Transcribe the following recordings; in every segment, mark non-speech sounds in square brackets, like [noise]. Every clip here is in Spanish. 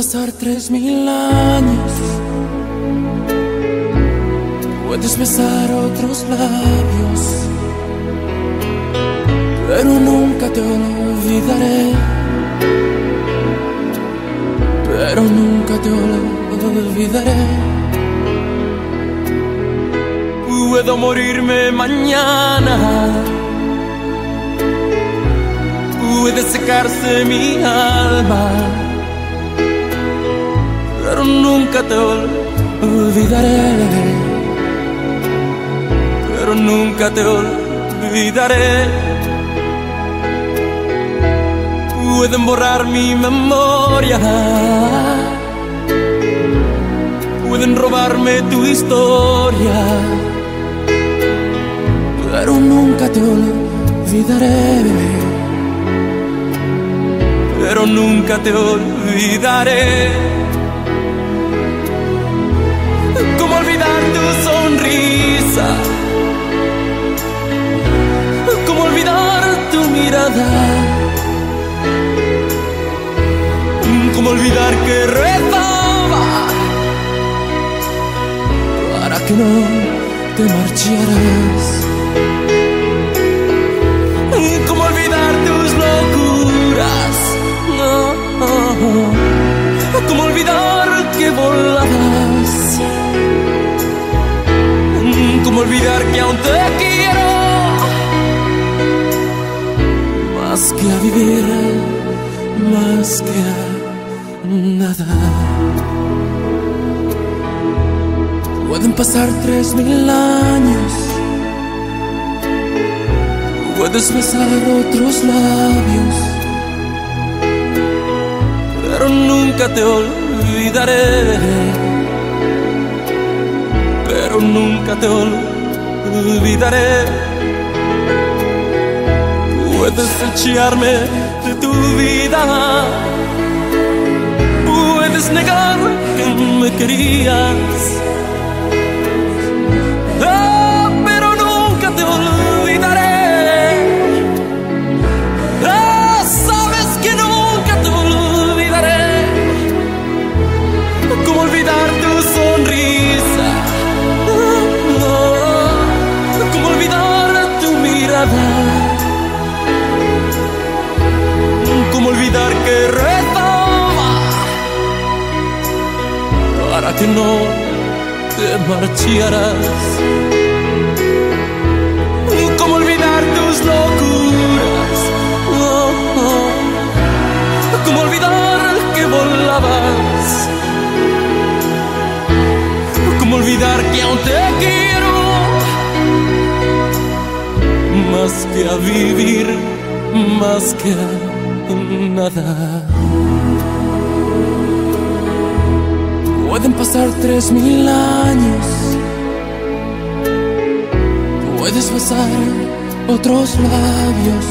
Pasar tres mil años. Puedes besar otros labios. Pero nunca te olvidaré. Pero nunca te olvidaré. Puedo morirme mañana. Puede secarse mi alma. Pero nunca te olvidaré. Pero nunca te olvidaré. Pueden borrar mi memoria. Pueden robarme tu historia. Pero nunca te olvidaré. Pero nunca te olvidaré. Mirada? ¿Cómo olvidar que rezaba para que no te marcharas? ¿Cómo olvidar tus locuras? ¿Cómo olvidar que volabas? ¿Cómo olvidar que aún te Más que a vivir, más que a nada. Pueden pasar tres mil años. Puedes besar otros labios. Pero nunca te olvidaré. Pero nunca te olvidaré. Puedes echarme de tu vida. Puedes negar que me querías. Que no te marcharas? ¿Cómo olvidar tus locuras? Oh. ¿Cómo olvidar que volabas? ¿Cómo olvidar que aún te quiero? Más que a vivir, más que a nada. Pueden pasar tres mil años. Puedes besar otros labios.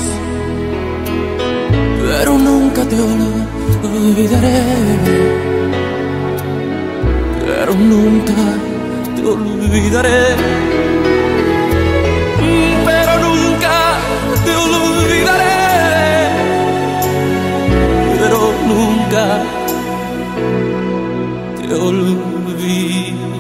Pero nunca te olvidaré. Pero nunca te olvidaré. Pero nunca te olvidaré. Pero nunca olvidaré.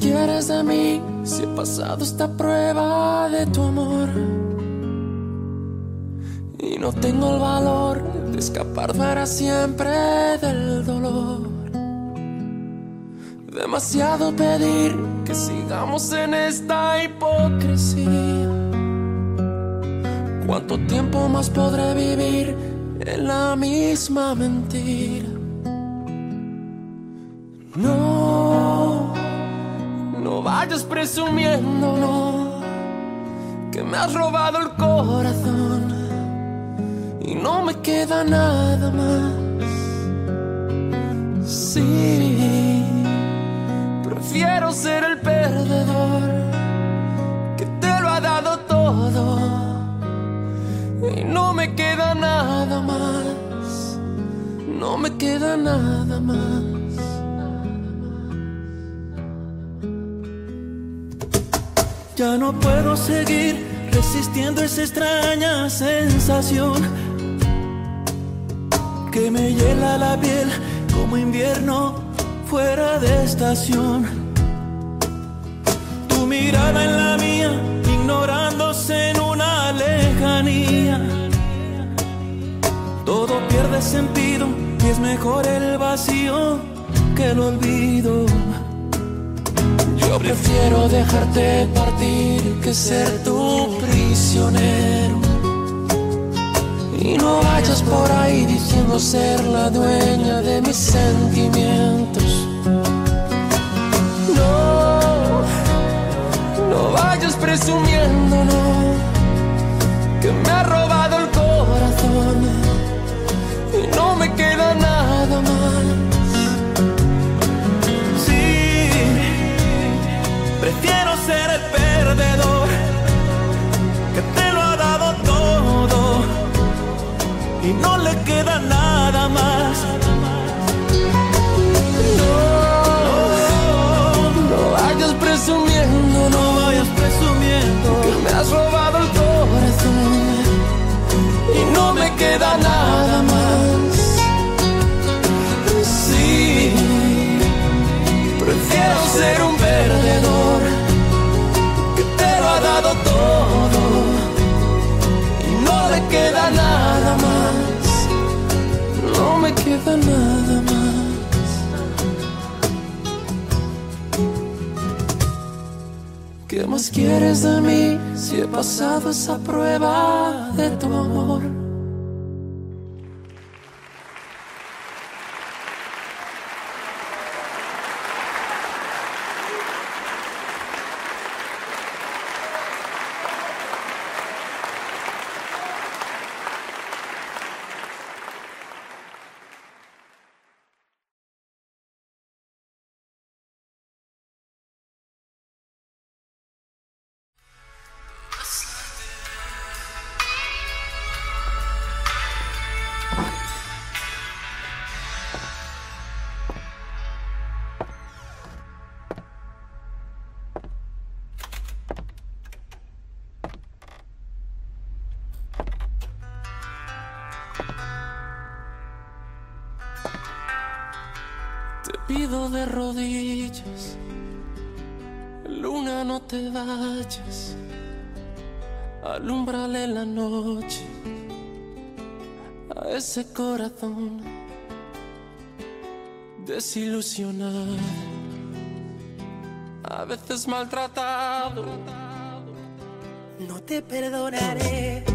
Quieres de mí si he pasado esta prueba de tu amor? Y no tengo el valor de escapar para siempre del dolor. Demasiado pedir que sigamos en esta hipocresía. ¿Cuánto tiempo más podré vivir en la misma mentira? No, no vayas presumiendo, no, que me has robado el corazón y no me queda nada más. Sí, prefiero ser el perdedor que te lo ha dado todo y no me queda nada más. No me queda nada más. Ya no puedo seguir resistiendo esa extraña sensación que me hiela la piel como invierno fuera de estación. Tu mirada en la mía, ignorándose en una lejanía. Todo pierde sentido y es mejor el vacío que el olvido. Yo prefiero dejarte partir que ser tu prisionero. Y no vayas por ahí diciendo ser la dueña de mis sentimientos. No, no vayas presumiéndolo que me ha robado el corazón ser perdedor, que te lo ha dado todo y no le queda nada más. No, no vayas presumiendo, no vayas presumiendo que me has robado el corazón y no me queda nada. queda nada más. ¿Qué más quieres de mí si he pasado esa prueba de tu amor? pido de rodillas, luna no te vayas, alumbrale la noche a ese corazón desilusionado, a veces maltratado. No te perdonaré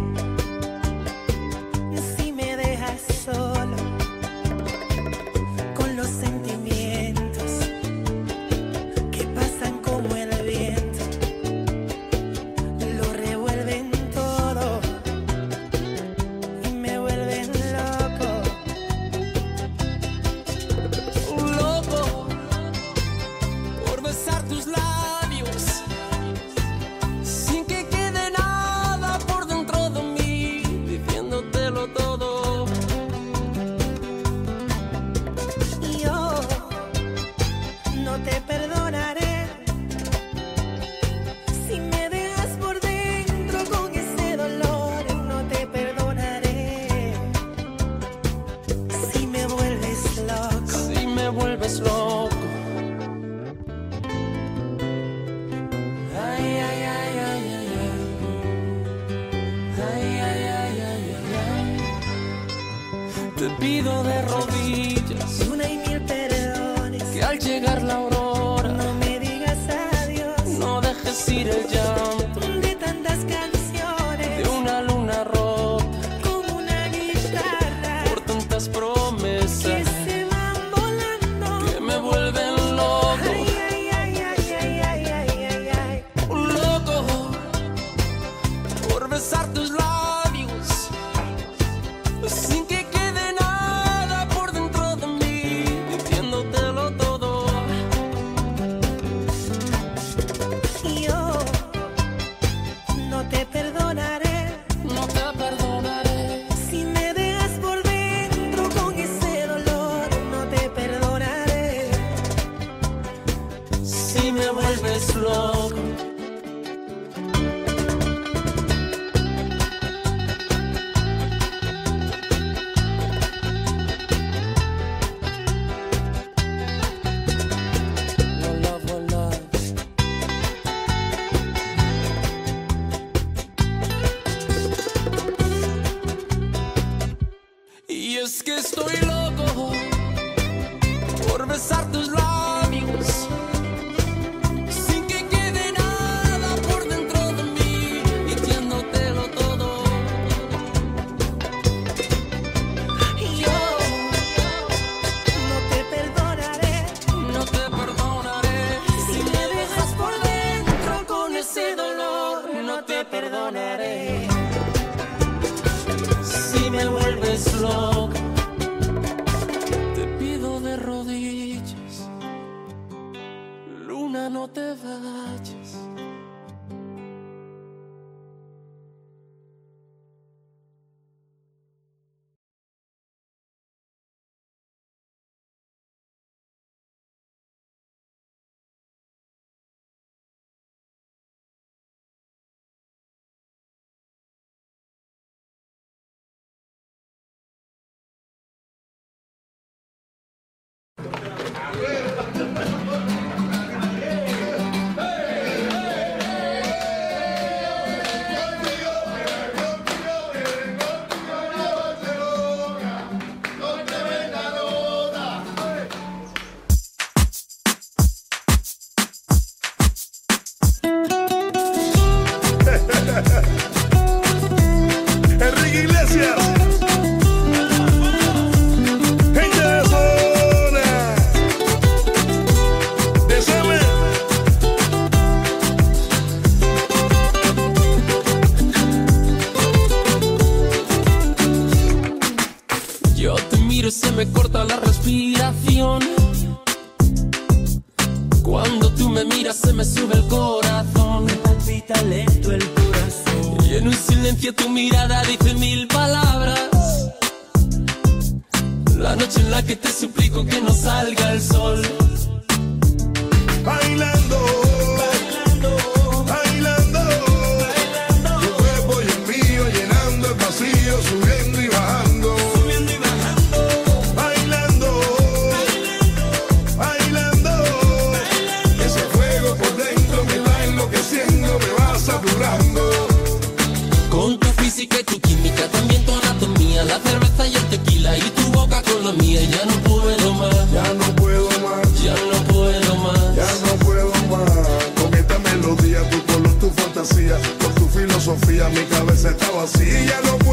Yeah. [laughs] física y tu química, también tu anatomía, la cerveza y el tequila y tu boca con la mía. Ya no puedo más, ya no puedo más, ya no puedo más, ya no puedo más. Con esta melodía, tu color, tu fantasía, con tu filosofía, mi cabeza está vacía. y Ya no puedo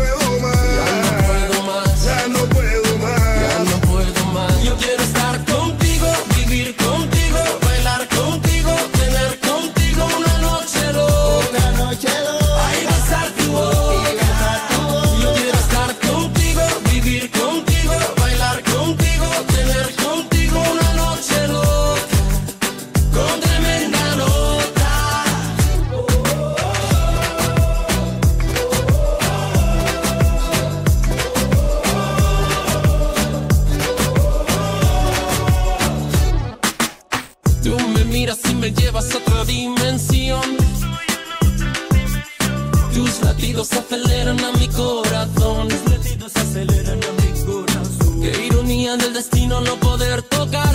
del destino no poder tocar.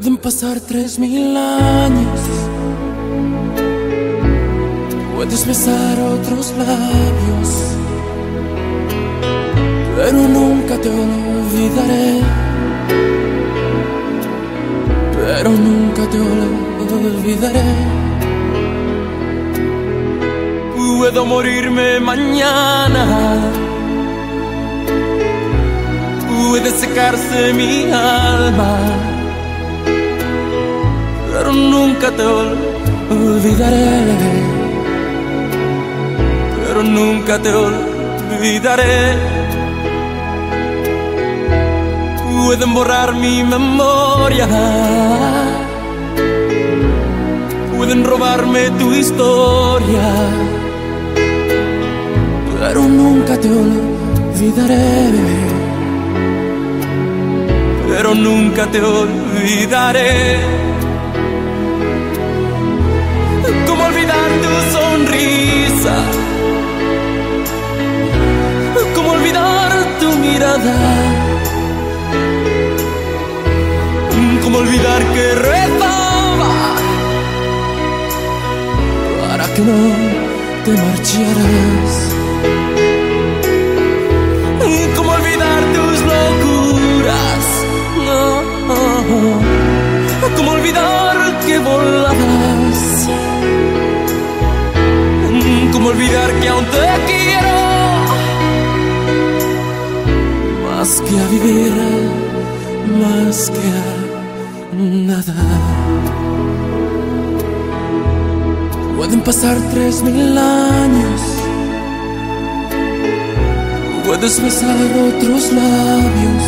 Pueden pasar tres mil años. Puedes besar otros labios. Pero nunca te olvidaré. Pero nunca te olvidaré. Puedo morirme mañana. Puede secarse mi alma. Nunca te olvidaré. Pero nunca te olvidaré. Pueden borrar mi memoria. Pueden robarme tu historia. Pero nunca te olvidaré. Pero nunca te olvidaré. Sonrisa? ¿Cómo olvidar tu mirada? ¿Cómo olvidar que rezaba para que no te marcharas? ¿Cómo olvidar tus locuras? ¿Cómo olvidar que volabas? ¿Cómo olvidar que aún te quiero? Más que a vivir, más que a nada. Pueden pasar tres mil años. Puedes besar otros labios.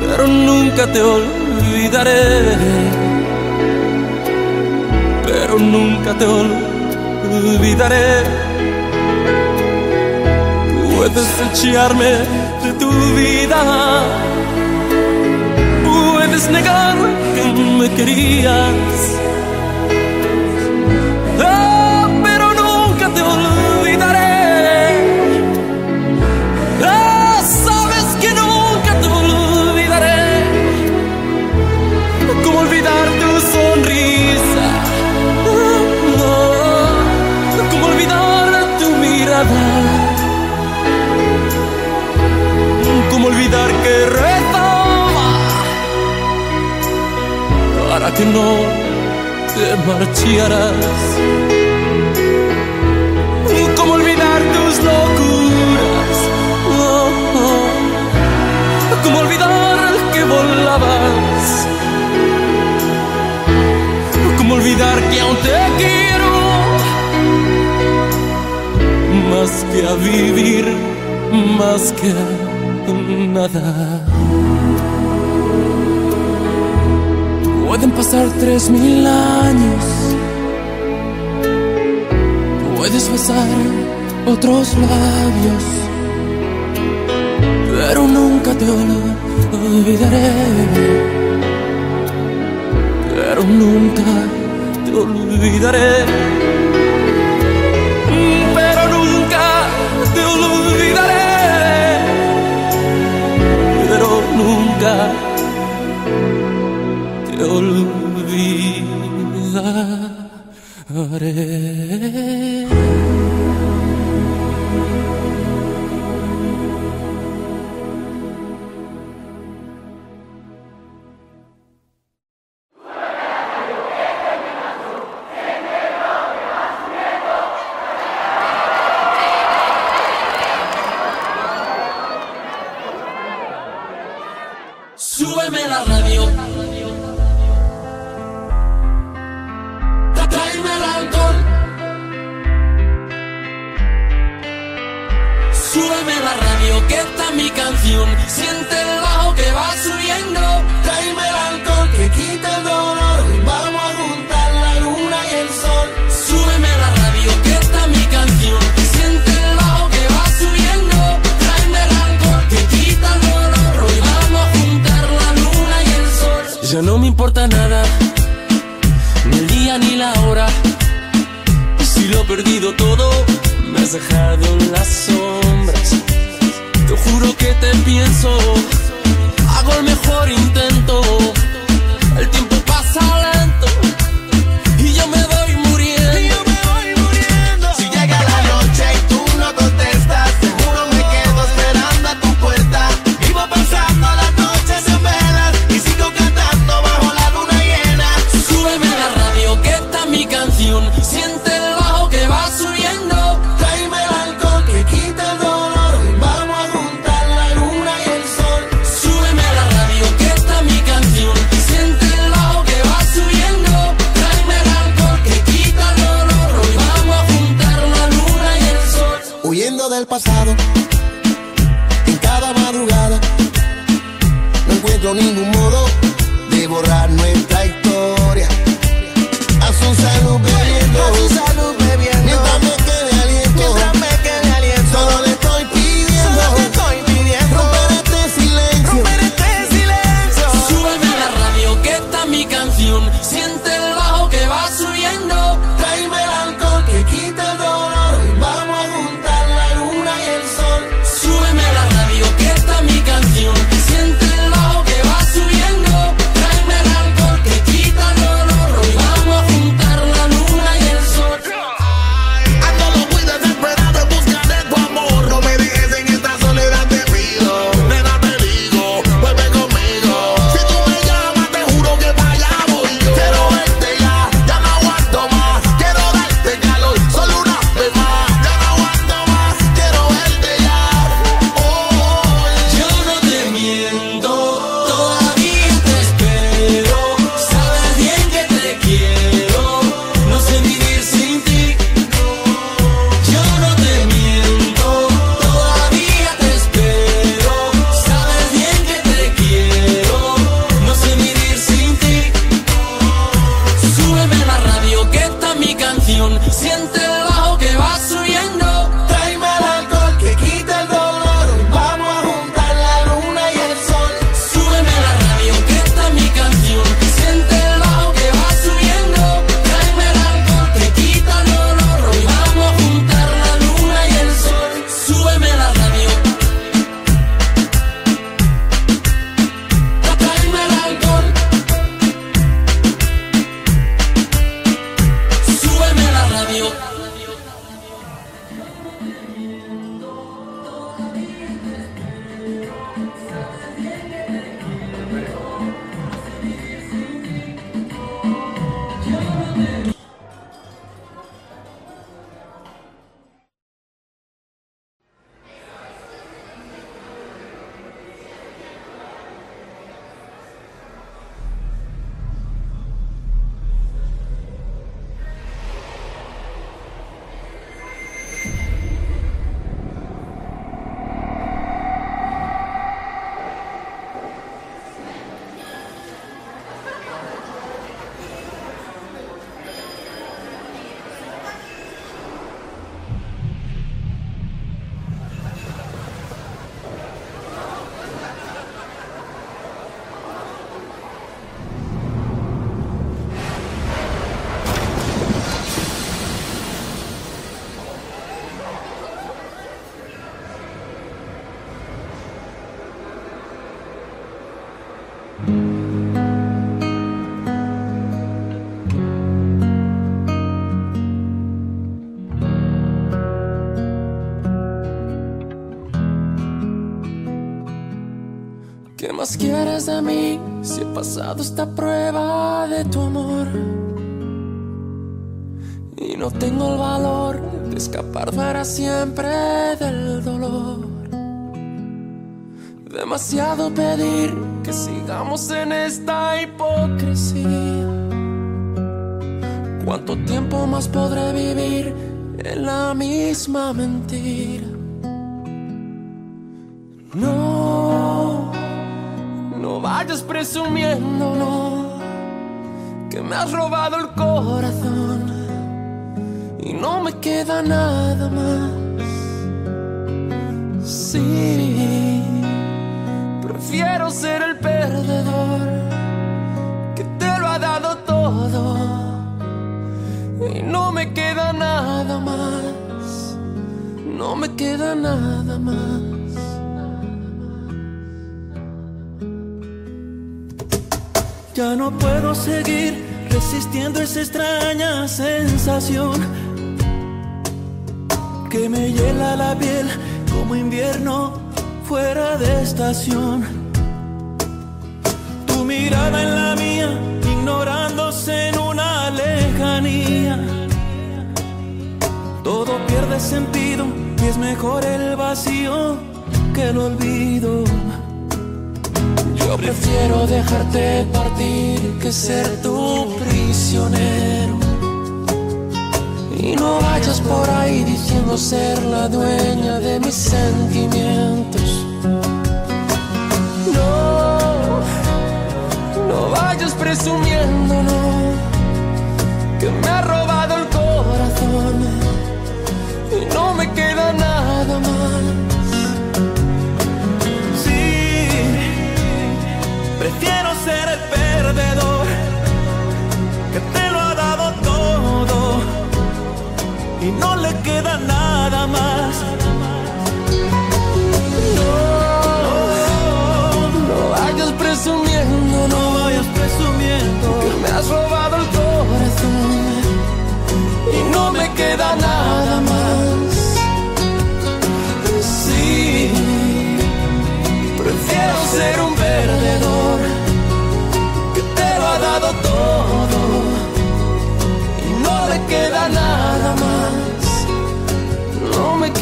Pero nunca te olvidaré. Pero nunca te olvidaré. Puedes echarme de tu vida. Puedes negar que me querías. Que no te marcharas? ¿Cómo olvidar tus locuras? Oh. ¿Cómo olvidar que volabas? ¿Cómo olvidar que aún te quiero? Más que a vivir, más que a nada. Pueden pasar tres mil años. Puedes besar otros labios. Pero nunca te olvidaré. Pero nunca te olvidaré. Te olvidaré. día ni la hora. Si lo he perdido todo, me has dejado en las sombras. Te juro que te pienso, hago el mejor intento. El tiempo pasa lento. llegarás a mí si he pasado esta prueba de tu amor. Y no tengo el valor de escapar para siempre del dolor. Demasiado pedir que sigamos en esta hipocresía. ¿Cuánto tiempo más podré vivir en la misma mentira? No calles presumiendo, no, que me has robado el corazón y no me queda nada más. Sí, prefiero ser el perdedor que te lo ha dado todo y no me queda nada más. No me queda nada más. Ya no puedo seguir resistiendo esa extraña sensación que me hiela la piel como invierno fuera de estación. Tu mirada en la mía, ignorándose en una lejanía. Todo pierde sentido y es mejor el vacío que el olvido. Yo prefiero dejarte partir que ser tu prisionero. Y no vayas por ahí diciendo ser la dueña de mis sentimientos. No, no vayas presumiendo, no, que me ha robado el corazón y no me queda nada más. Prefiero ser el perdedor que te lo ha dado todo y no le queda nada más. No vayas presumiendo, no No vayas presumiendo que me has robado el corazón y no me queda nada más. Sí, prefiero ser un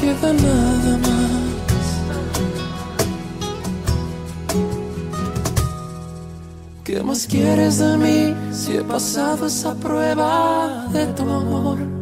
queda nada más. ¿Qué más quieres de mí si he pasado esa prueba de tu amor?